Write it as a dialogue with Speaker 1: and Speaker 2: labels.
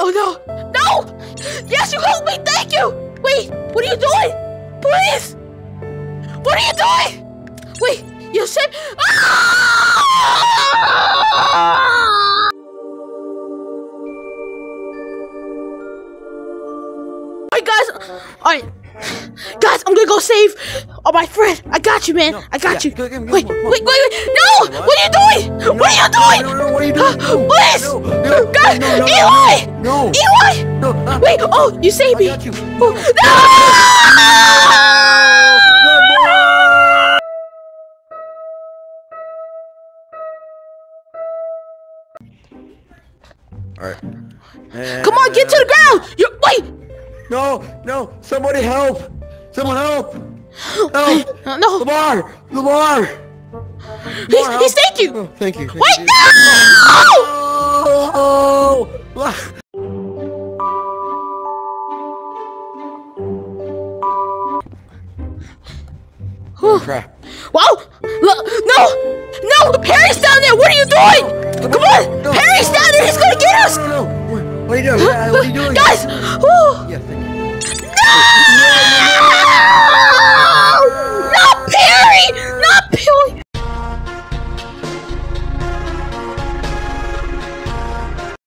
Speaker 1: Oh no! No! Yes, you helped me! Thank you! Wait, what are you doing? Please! What are you doing? Wait, you said. Ah! Alright, guys. Alright. Guys, I'm gonna go save oh, my friend. I got you, man.
Speaker 2: No,
Speaker 1: I got
Speaker 2: yeah,
Speaker 1: you.
Speaker 2: go- go-
Speaker 1: Wait,
Speaker 2: go-
Speaker 1: wait,
Speaker 2: go-
Speaker 1: wait, wait. No! What are you doing? What are you doing?
Speaker 2: No, no, no, what are you doing? No,
Speaker 1: Please!
Speaker 2: no, no,
Speaker 1: Guys,
Speaker 2: no, no, no,
Speaker 1: Eli!
Speaker 2: no, no.
Speaker 1: Eli!
Speaker 2: No, ah,
Speaker 1: Wait, oh, you saved
Speaker 2: I
Speaker 1: me.
Speaker 2: got you.
Speaker 1: Oh, no!
Speaker 2: All right.
Speaker 1: Come on, get to the ground! You're, wait!
Speaker 2: No, no, somebody help! Someone help! Help!
Speaker 1: Uh, no,
Speaker 2: Lamar! Lamar!
Speaker 1: he's,
Speaker 2: Lamar,
Speaker 1: he's thank you!
Speaker 2: Oh, thank you. thank
Speaker 1: Wait,
Speaker 2: you.
Speaker 1: no!
Speaker 2: Oh!
Speaker 1: Whew.
Speaker 2: Crap.
Speaker 1: Wow! Look, no! No! Harry's down there! What are you doing? Come on!
Speaker 2: Yeah, What are you doing?
Speaker 1: Guys!
Speaker 2: Yeah, thank you.